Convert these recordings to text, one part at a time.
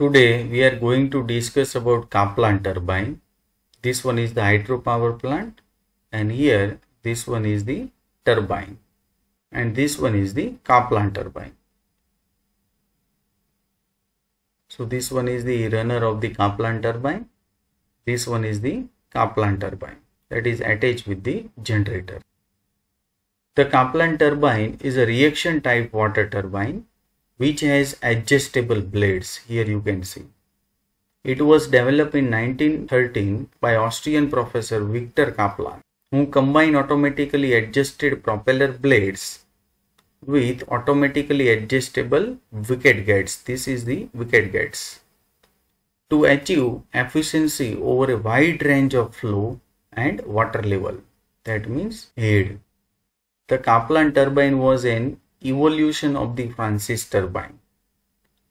Today we are going to discuss about Kaplan turbine. This one is the hydropower plant and here this one is the turbine and this one is the Kaplan turbine. So this one is the runner of the Kaplan turbine. This one is the Kaplan turbine that is attached with the generator. The Kaplan turbine is a reaction type water turbine which has adjustable blades here you can see. It was developed in 1913 by Austrian professor Victor Kaplan who combined automatically adjusted propeller blades with automatically adjustable wicket gates. This is the wicket gates. To achieve efficiency over a wide range of flow and water level. That means head. The Kaplan turbine was an evolution of the Francis turbine.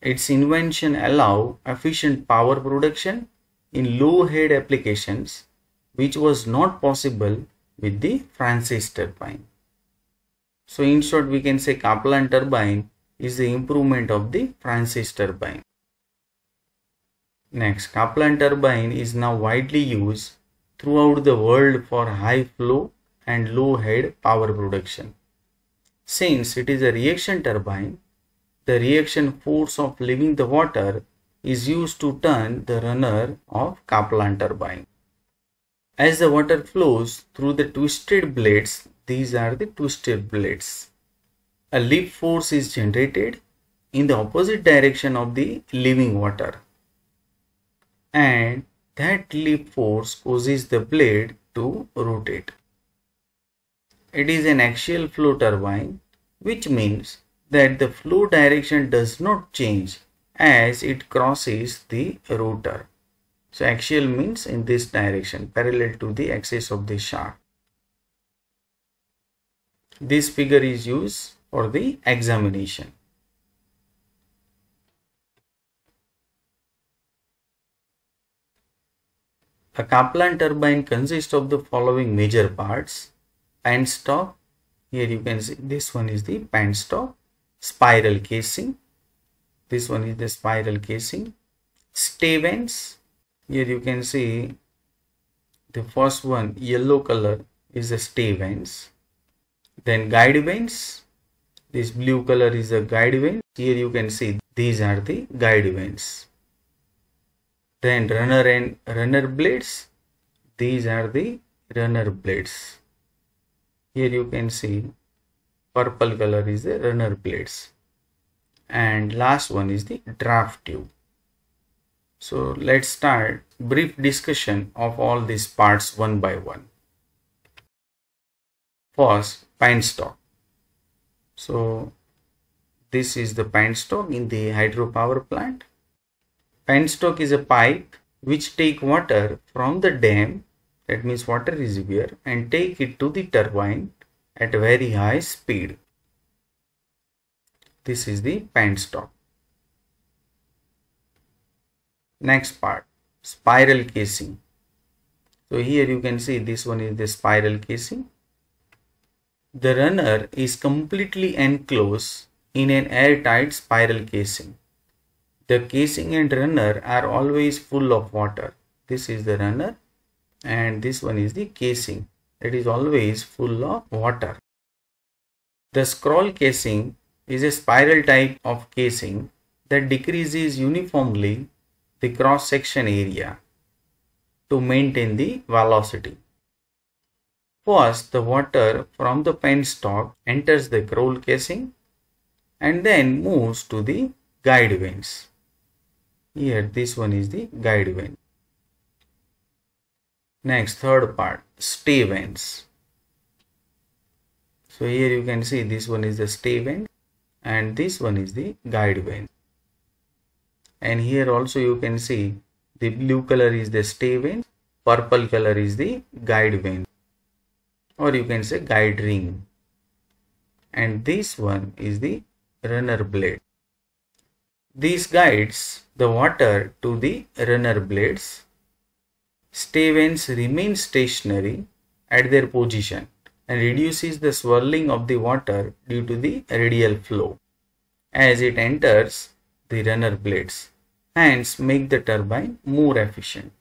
Its invention allowed efficient power production in low head applications which was not possible with the Francis turbine. So in short we can say Kaplan turbine is the improvement of the Francis turbine. Next Kaplan turbine is now widely used throughout the world for high flow and low head power production. Since it is a reaction turbine, the reaction force of leaving the water is used to turn the runner of Kaplan turbine. As the water flows through the twisted blades, these are the twisted blades. A leap force is generated in the opposite direction of the leaving water. And that leap force causes the blade to rotate. It is an axial flow turbine which means that the flow direction does not change as it crosses the rotor. So axial means in this direction parallel to the axis of the shaft. This figure is used for the examination. A Kaplan turbine consists of the following major parts penstock here you can see this one is the penstock spiral casing. This one is the spiral casing. Stay vanes. Here you can see the first one yellow color is the stay vanes. Then guide vanes this blue color is the guide vane here you can see these are the guide vanes then runner and runner blades. These are the runner blades here you can see purple color is the runner blades and last one is the draft tube. So let's start brief discussion of all these parts one by one. First penstock so this is the penstock in the hydropower plant. Penstock is a pipe which take water from the dam that means water reservoir and take it to the turbine at very high speed. This is the penstock. Next part, spiral casing. So here you can see this one is the spiral casing. The runner is completely enclosed in an airtight spiral casing. The casing and runner are always full of water. This is the runner and this one is the casing it is always full of water. The scroll casing is a spiral type of casing that decreases uniformly the cross section area to maintain the velocity. First, the water from the penstock enters the scroll casing and then moves to the guide vanes. Here, this one is the guide vane. Next, third part, stay vanes. So here you can see this one is the stay vane and this one is the guide vane. And here also you can see the blue color is the stay vane, purple color is the guide vane or you can say guide ring. And this one is the runner blade. This guides the water to the runner blades stay vanes remain stationary at their position and reduces the swirling of the water due to the radial flow as it enters the runner blades. hence make the turbine more efficient.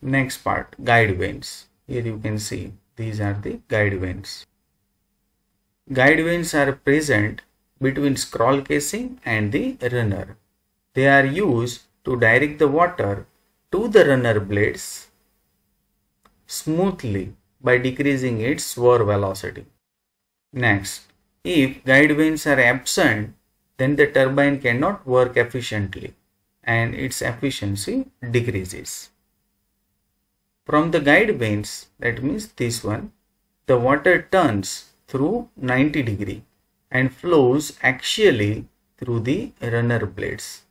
Next part, guide vanes. Here you can see these are the guide vanes. Guide vanes are present between scroll casing and the runner. They are used to direct the water to the runner blades smoothly by decreasing its swirl velocity. Next, if guide vanes are absent, then the turbine cannot work efficiently and its efficiency decreases. From the guide vanes, that means this one, the water turns through 90 degree and flows axially through the runner blades.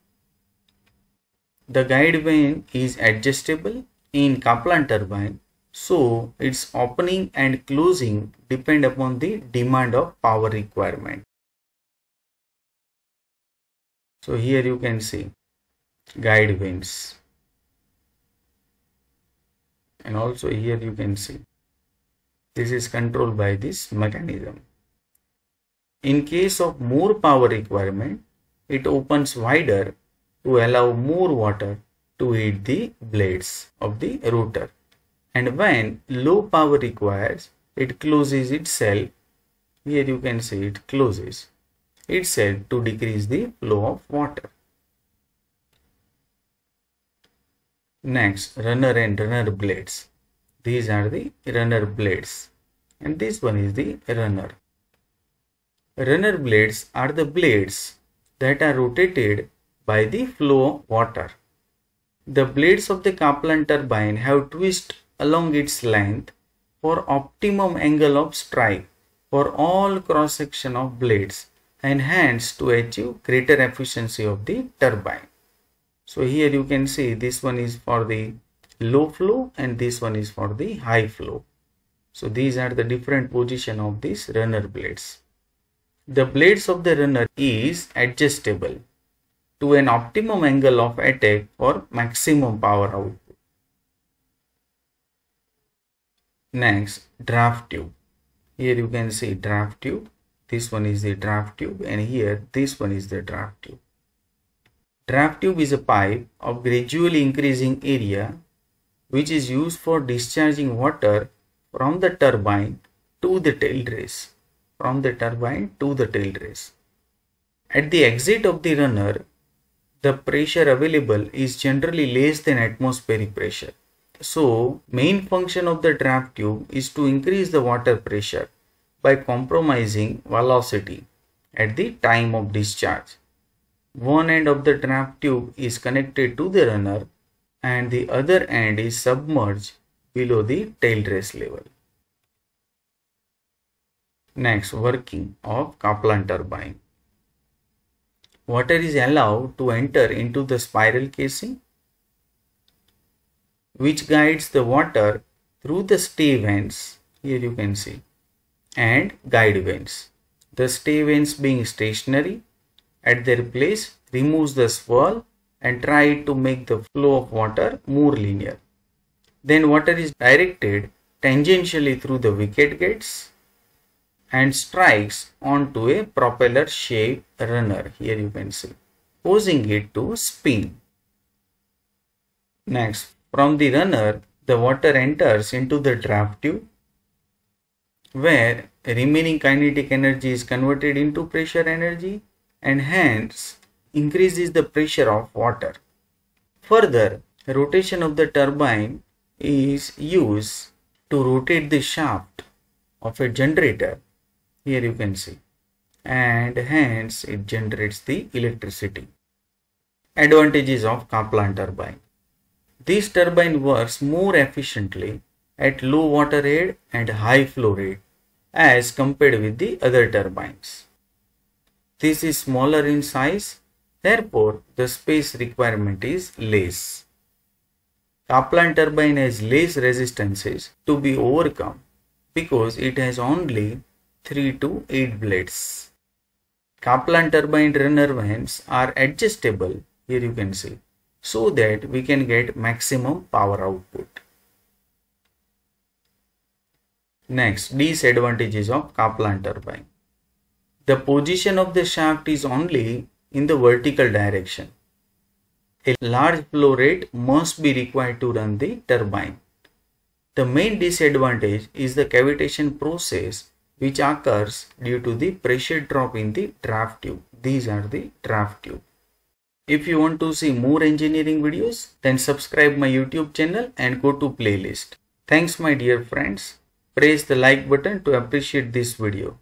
The guide vane is adjustable in Kaplan turbine so its opening and closing depend upon the demand of power requirement. So here you can see guide vanes and also here you can see this is controlled by this mechanism. In case of more power requirement, it opens wider to allow more water to hit the blades of the rotor and when low power requires it closes itself. Here you can see it closes. Itself to decrease the flow of water. Next runner and runner blades. These are the runner blades. And this one is the runner. Runner blades are the blades that are rotated by the flow of water the blades of the Kaplan turbine have twist along its length for optimum angle of strike for all cross section of blades and hence to achieve greater efficiency of the turbine. So here you can see this one is for the low flow and this one is for the high flow. So these are the different position of these runner blades. The blades of the runner is adjustable to an optimum angle of attack for maximum power output. Next, draft tube. Here you can see draft tube. This one is the draft tube and here this one is the draft tube. Draft tube is a pipe of gradually increasing area which is used for discharging water from the turbine to the tail race. From the turbine to the tail race. At the exit of the runner, the pressure available is generally less than atmospheric pressure. So main function of the draft tube is to increase the water pressure by compromising velocity at the time of discharge. One end of the draft tube is connected to the runner and the other end is submerged below the tail race level. Next, working of Kaplan turbine. Water is allowed to enter into the spiral casing which guides the water through the stay vanes. Here you can see. And guide vanes. the stay vanes being stationary at their place removes the swirl and try to make the flow of water more linear. Then water is directed tangentially through the wicket gates and strikes onto a propeller shaped runner here you can see causing it to spin next from the runner, the water enters into the draft tube where remaining kinetic energy is converted into pressure energy and hence increases the pressure of water. Further, rotation of the turbine is used to rotate the shaft of a generator. Here you can see and hence it generates the electricity. Advantages of Kaplan turbine. This turbine works more efficiently at low water head and high flow rate as compared with the other turbines. This is smaller in size, therefore the space requirement is less. Kaplan turbine has less resistances to be overcome because it has only 3 to 8 blades. Kaplan turbine runner vanes are adjustable, here you can see, so that we can get maximum power output. Next, disadvantages of Kaplan turbine. The position of the shaft is only in the vertical direction. A large flow rate must be required to run the turbine. The main disadvantage is the cavitation process which occurs due to the pressure drop in the draft tube. These are the draft tube. If you want to see more engineering videos, then subscribe my YouTube channel and go to playlist. Thanks my dear friends. Press the like button to appreciate this video.